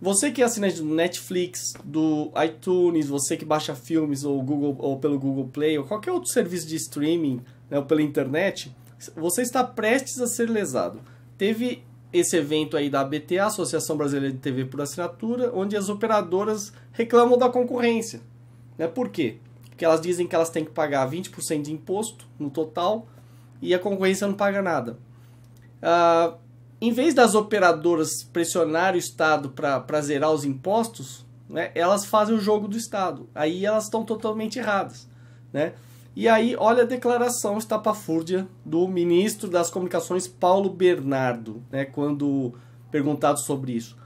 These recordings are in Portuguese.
Você que é assinante do Netflix, do iTunes, você que baixa filmes ou, Google, ou pelo Google Play ou qualquer outro serviço de streaming né, ou pela internet, você está prestes a ser lesado. Teve esse evento aí da ABTA, Associação Brasileira de TV por Assinatura, onde as operadoras reclamam da concorrência. Né? Por quê? Porque elas dizem que elas têm que pagar 20% de imposto no total e a concorrência não paga nada. Ah, em vez das operadoras pressionar o Estado para zerar os impostos, né, elas fazem o jogo do Estado. Aí elas estão totalmente erradas. Né? E aí, olha a declaração estapafúrdia do ministro das Comunicações, Paulo Bernardo, né, quando perguntado sobre isso.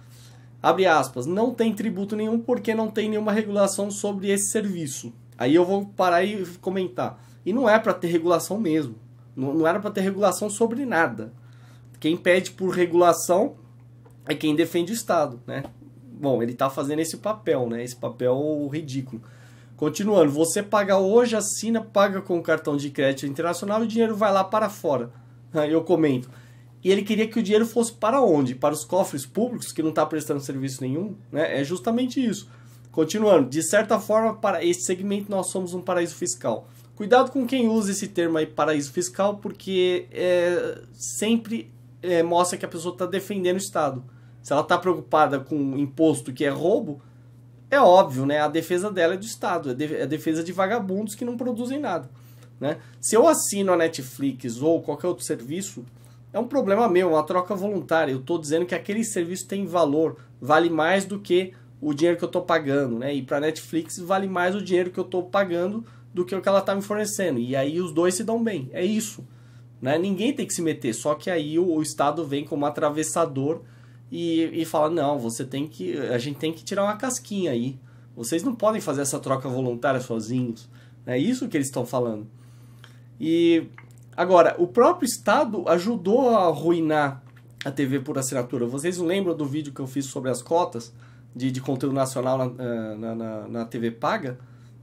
Abre aspas, não tem tributo nenhum porque não tem nenhuma regulação sobre esse serviço. Aí eu vou parar e comentar. E não é para ter regulação mesmo. Não, não era para ter regulação sobre nada. Quem pede por regulação é quem defende o Estado, né? Bom, ele está fazendo esse papel, né? Esse papel ridículo. Continuando, você paga hoje, assina, paga com cartão de crédito internacional e o dinheiro vai lá para fora. Eu comento. E ele queria que o dinheiro fosse para onde? Para os cofres públicos, que não está prestando serviço nenhum? Né? É justamente isso. Continuando, de certa forma, para esse segmento nós somos um paraíso fiscal. Cuidado com quem usa esse termo aí, paraíso fiscal, porque é, sempre é, mostra que a pessoa está defendendo o Estado. Se ela está preocupada com imposto que é roubo, é óbvio, né? A defesa dela é do Estado, é, é a defesa de vagabundos que não produzem nada. Né? Se eu assino a Netflix ou qualquer outro serviço, é um problema meu, uma troca voluntária. Eu estou dizendo que aquele serviço tem valor, vale mais do que o dinheiro que eu estou pagando. Né? E para a Netflix vale mais o dinheiro que eu estou pagando do que o que ela está me fornecendo. E aí os dois se dão bem. É isso. Né? Ninguém tem que se meter, só que aí o, o Estado vem como atravessador e, e fala, não, você tem que. A gente tem que tirar uma casquinha aí. Vocês não podem fazer essa troca voluntária sozinhos. É isso que eles estão falando. E agora, o próprio Estado ajudou a arruinar a TV por assinatura. Vocês lembram do vídeo que eu fiz sobre as cotas de, de conteúdo nacional na, eh, na, na, na TV paga?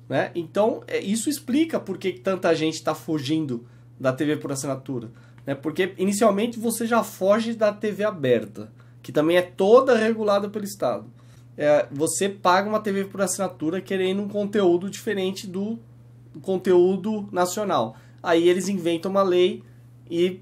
Né? Então, é, isso explica por que tanta gente está fugindo da TV por assinatura. Né? Porque inicialmente você já foge da TV aberta que também é toda regulada pelo Estado. É, você paga uma TV por assinatura querendo um conteúdo diferente do conteúdo nacional. Aí eles inventam uma lei e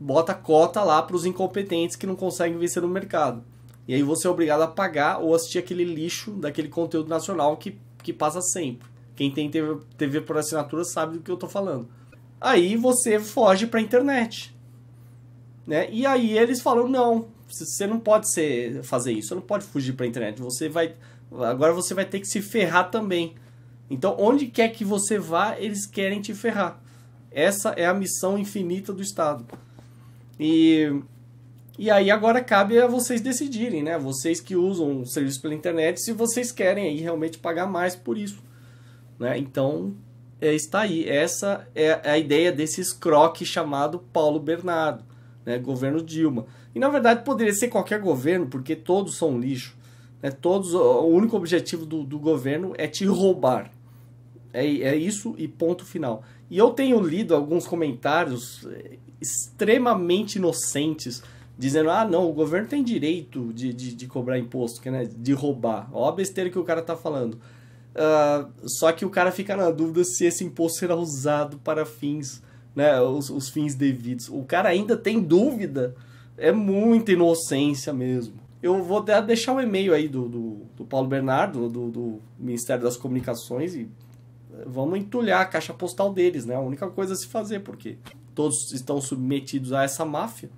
bota cota lá para os incompetentes que não conseguem vencer no mercado. E aí você é obrigado a pagar ou assistir aquele lixo daquele conteúdo nacional que, que passa sempre. Quem tem TV, TV por assinatura sabe do que eu estou falando. Aí você foge para a internet. Né? E aí eles falam, não, você não pode ser, fazer isso, você não pode fugir para a internet. Você vai agora você vai ter que se ferrar também. Então, onde quer que você vá, eles querem te ferrar. Essa é a missão infinita do Estado. E e aí agora cabe a vocês decidirem, né? Vocês que usam o serviço pela internet, se vocês querem aí realmente pagar mais por isso, né? Então, é, está aí. Essa é a ideia desse escroque chamado Paulo Bernardo, né? Governo Dilma. E na verdade poderia ser qualquer governo, porque todos são lixo. Né? Todos, o único objetivo do, do governo é te roubar. É, é isso e ponto final. E eu tenho lido alguns comentários eh, extremamente inocentes, dizendo: ah, não, o governo tem direito de, de, de cobrar imposto, né, de roubar. Ó a besteira que o cara tá falando. Uh, só que o cara fica na dúvida se esse imposto será usado para fins, né, os, os fins devidos. O cara ainda tem dúvida é muita inocência mesmo. Eu vou deixar o um e-mail aí do, do, do Paulo Bernardo, do, do, Ministério das Comunicações, e eh, vamos entulhar a caixa postal deles, né? A única coisa a se fazer, porque todos estão submetidos a essa máfia.